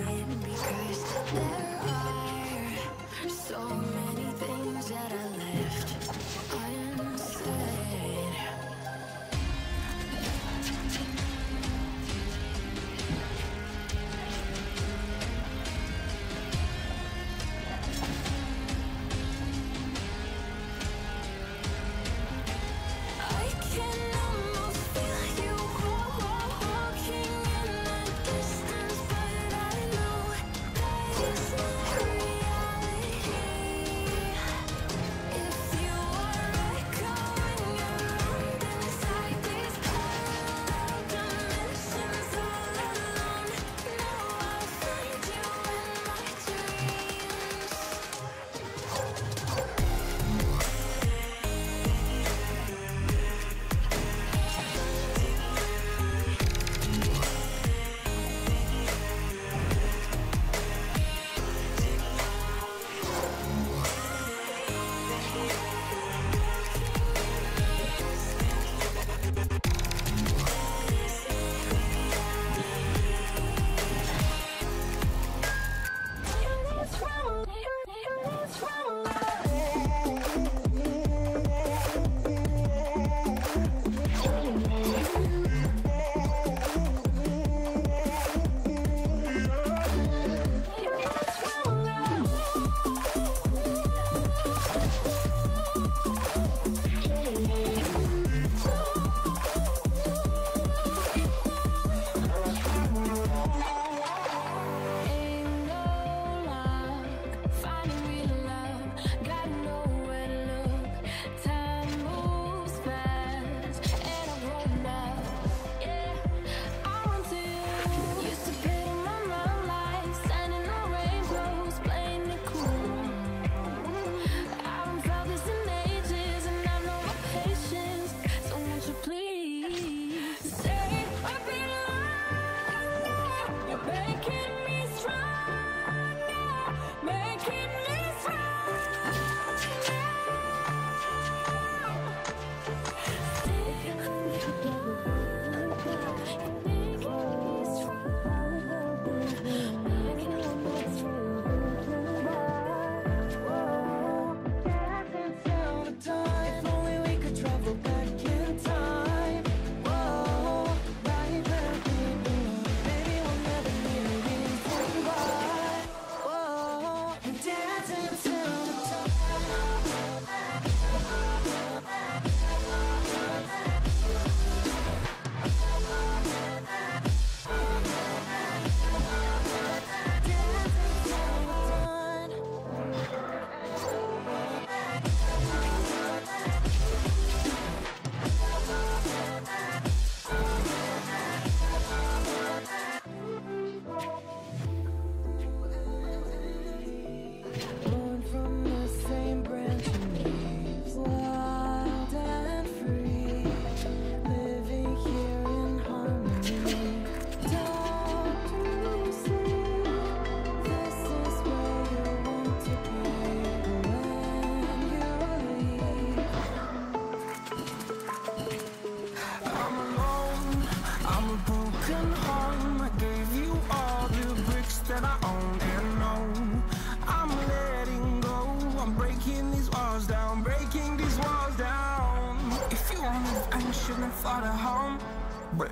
It's not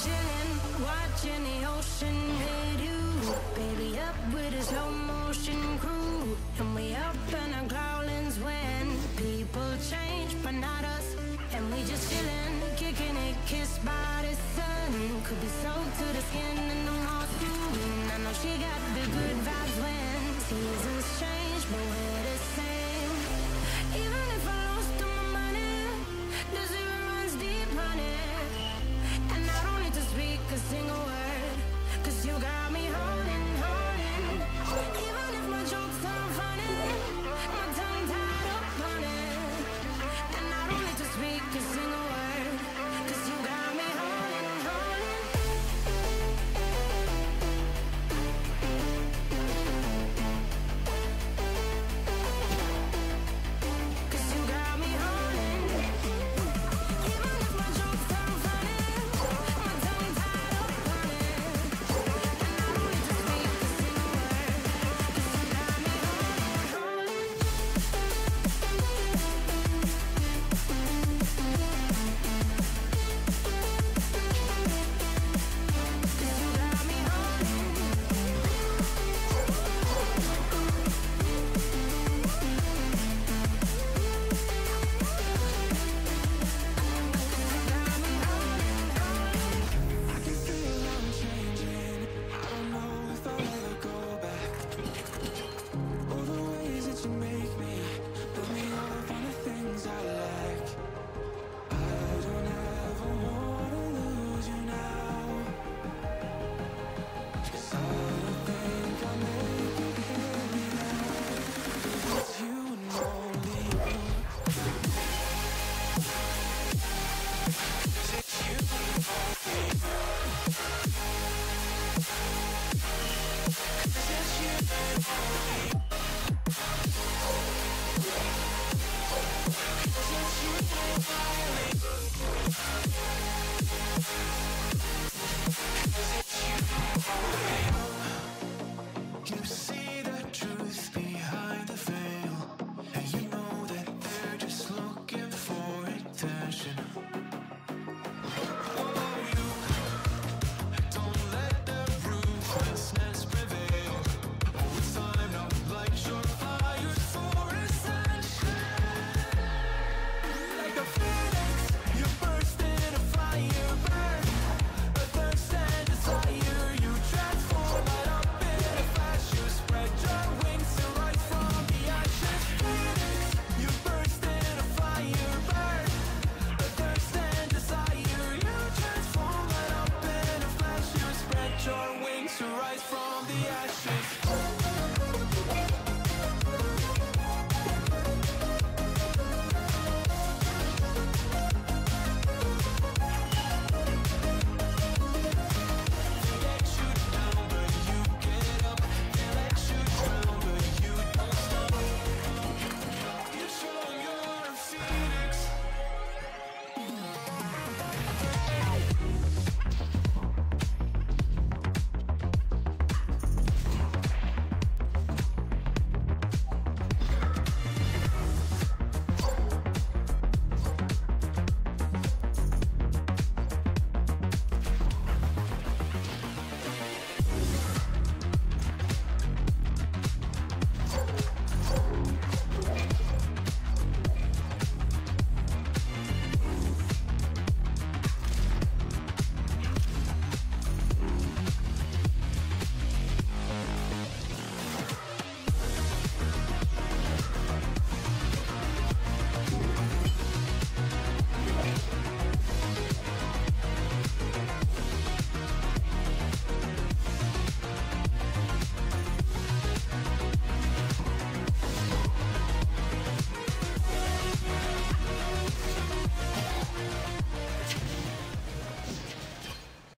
and watching the ocean hit you. Baby up with a slow motion crew, and we up in our growlings people change, but not us. And we just kicking it, kissed by the sun. Could be soaked to the skin in the morning. I know she got the good vibes when seasons change, but we're the same. single word. Cause you got